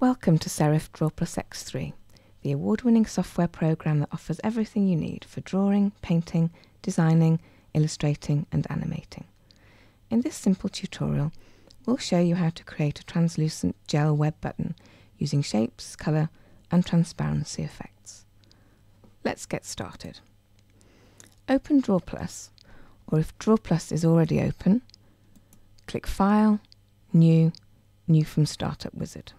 Welcome to Serif DrawPlus X3, the award-winning software program that offers everything you need for drawing, painting, designing, illustrating and animating. In this simple tutorial, we'll show you how to create a translucent gel web button using shapes, colour and transparency effects. Let's get started. Open DrawPlus, or if DrawPlus is already open, click File, New, New from Startup Wizard.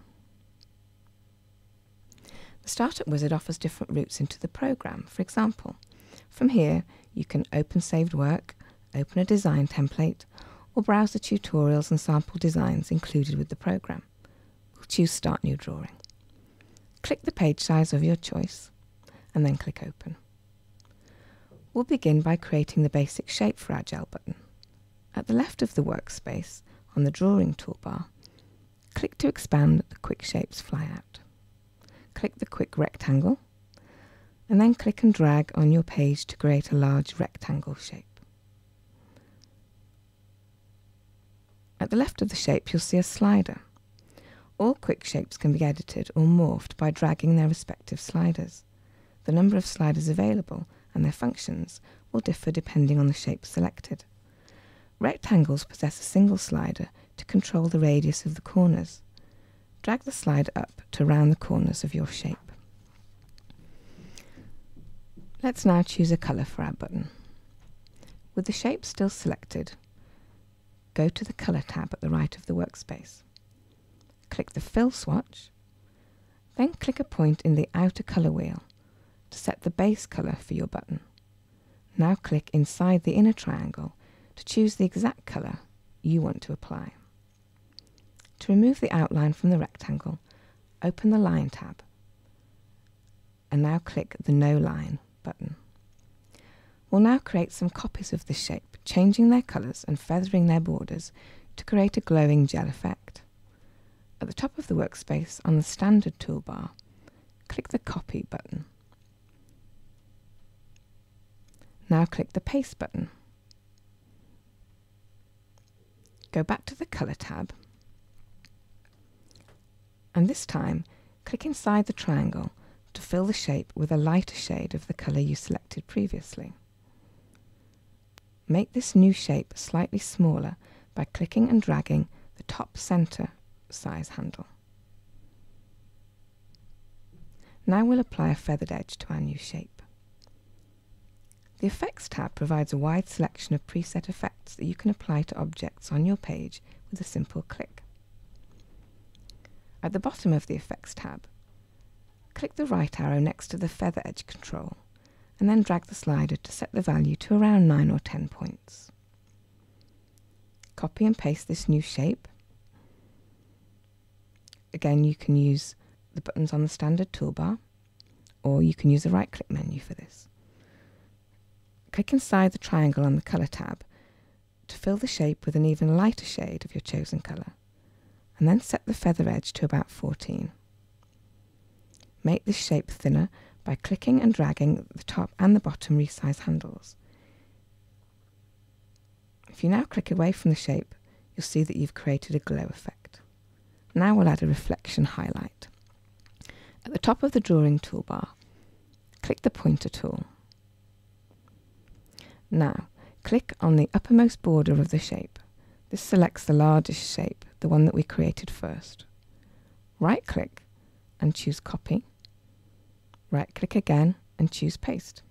The Startup Wizard offers different routes into the program. For example, from here you can open saved work, open a design template, or browse the tutorials and sample designs included with the program. We'll choose Start New Drawing. Click the page size of your choice, and then click Open. We'll begin by creating the basic shape for our gel button. At the left of the workspace, on the Drawing toolbar, click to expand the Quick Shapes flyout. Click the quick rectangle, and then click and drag on your page to create a large rectangle shape. At the left of the shape you'll see a slider. All quick shapes can be edited or morphed by dragging their respective sliders. The number of sliders available and their functions will differ depending on the shape selected. Rectangles possess a single slider to control the radius of the corners. Drag the slider up to round the corners of your shape. Let's now choose a colour for our button. With the shape still selected, go to the Colour tab at the right of the workspace. Click the Fill swatch, then click a point in the outer colour wheel to set the base colour for your button. Now click inside the inner triangle to choose the exact colour you want to apply. To remove the outline from the rectangle, open the Line tab and now click the No Line button. We'll now create some copies of this shape, changing their colours and feathering their borders to create a glowing gel effect. At the top of the workspace on the Standard toolbar, click the Copy button. Now click the Paste button. Go back to the Colour tab and this time click inside the triangle to fill the shape with a lighter shade of the colour you selected previously. Make this new shape slightly smaller by clicking and dragging the top centre size handle. Now we'll apply a feathered edge to our new shape. The Effects tab provides a wide selection of preset effects that you can apply to objects on your page with a simple click. At the bottom of the Effects tab, click the right arrow next to the feather edge control and then drag the slider to set the value to around 9 or 10 points. Copy and paste this new shape. Again, you can use the buttons on the standard toolbar or you can use the right click menu for this. Click inside the triangle on the Colour tab to fill the shape with an even lighter shade of your chosen colour and then set the feather edge to about 14. Make this shape thinner by clicking and dragging the top and the bottom resize handles. If you now click away from the shape, you'll see that you've created a glow effect. Now we'll add a reflection highlight. At the top of the drawing toolbar, click the pointer tool. Now, click on the uppermost border of the shape. This selects the largest shape, the one that we created first. Right click and choose copy Right click again and choose Paste.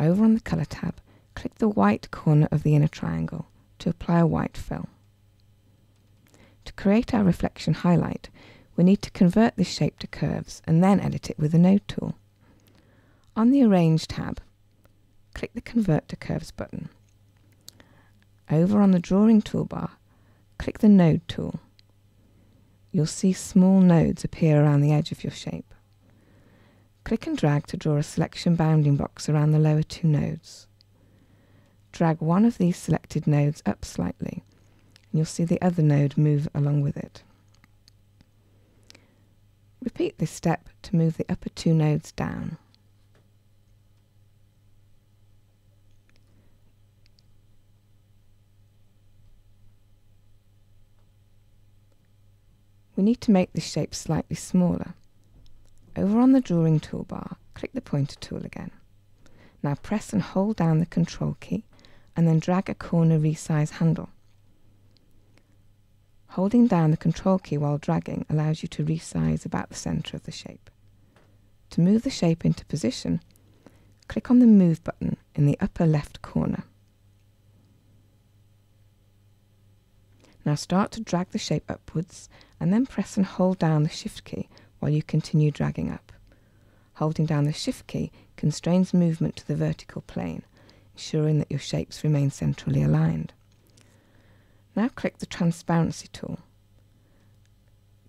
Over on the Colour tab, click the white corner of the inner triangle to apply a white fill. To create our reflection highlight, we need to convert this shape to curves and then edit it with the Node tool. On the Arrange tab, click the Convert to Curves button. Over on the Drawing toolbar, click the Node tool. You'll see small nodes appear around the edge of your shape. Click and drag to draw a selection bounding box around the lower two nodes. Drag one of these selected nodes up slightly, and you'll see the other node move along with it. Repeat this step to move the upper two nodes down. We need to make this shape slightly smaller. Over on the drawing toolbar, click the pointer tool again. Now press and hold down the control key and then drag a corner resize handle. Holding down the control key while dragging allows you to resize about the centre of the shape. To move the shape into position, click on the Move button in the upper left corner. Now start to drag the shape upwards and then press and hold down the Shift key while you continue dragging up. Holding down the Shift key constrains movement to the vertical plane, ensuring that your shapes remain centrally aligned. Now click the Transparency tool.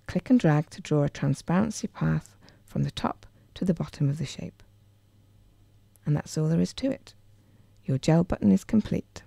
Click and drag to draw a transparency path from the top to the bottom of the shape. And that's all there is to it. Your gel button is complete.